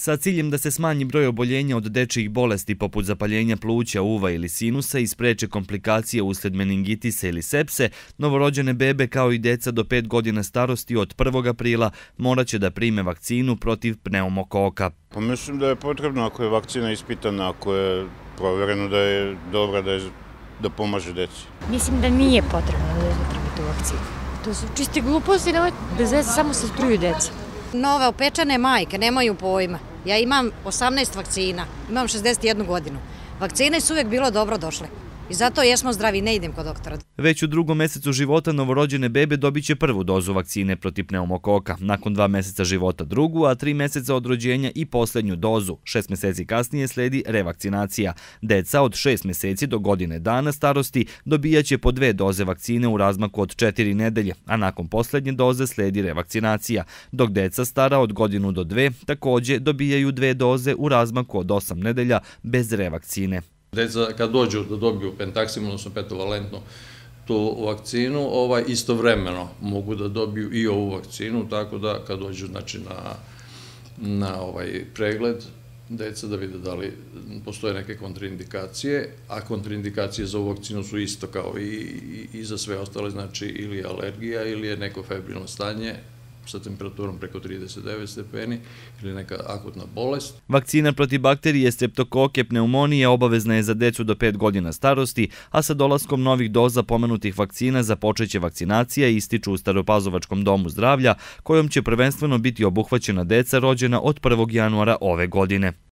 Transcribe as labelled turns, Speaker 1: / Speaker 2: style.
Speaker 1: Sa ciljem da se smanji broj oboljenja od dečijih bolesti poput zapaljenja pluća, uva ili sinusa i spreče komplikacije usled meningitisa ili sepse, novorođene bebe kao i deca do 5 godina starosti od 1. aprila morat će da prime vakcinu protiv pneumokoka.
Speaker 2: Pa mislim da je potrebno ako je vakcina ispitana, ako je provjereno da je dobra da, je, da pomaže deci.
Speaker 3: Mislim da nije potrebno da je treba tu vakcinu. To su čisti gluposti, bez veze samo se struju deca.
Speaker 4: Nove opečane majke nemaju pojma. Ja imam 18 vakcina, imam 61 godinu. Vakcine su uvijek bilo dobro došle. I zato jesmo zdravi, ne idem kod doktora.
Speaker 1: Već u drugom mesecu života novorođene bebe dobit će prvu dozu vakcine protiv pneumokoka. Nakon dva meseca života drugu, a tri meseca od rođenja i posljednju dozu. Šest meseci kasnije sledi revakcinacija. Deca od šest meseci do godine dana starosti dobijaće po dve doze vakcine u razmaku od četiri nedelje, a nakon posljednje doze sledi revakcinacija. Dok deca stara od godinu do dve također dobijaju dve doze u razmaku od osam nedelja bez revakcine.
Speaker 5: Deca kad dođu da dobiju pentaksim, odnosno petovalentnu tu vakcinu, ovaj, istovremeno mogu da dobiju i ovu vakcinu, tako da kad dođu znači, na, na ovaj pregled, deca da vide da li postoje neke kontraindikacije, a kontraindikacije za ovu vakcinu su isto kao i, i, i za sve ostale, znači ili alergija ili je neko febrilno stanje, sa temperaturom preko 39 stepeni ili neka akutna bolest.
Speaker 1: Vakcina protiv bakterije streptokoke pneumonije obavezna je za decu do 5 godina starosti, a sa dolaskom novih doza pomenutih vakcina započeće vakcinacija ističu u Staropazovačkom domu zdravlja, kojom će prvenstveno biti obuhvaćena deca rođena od 1. januara ove godine.